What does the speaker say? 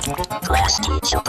Class teacher.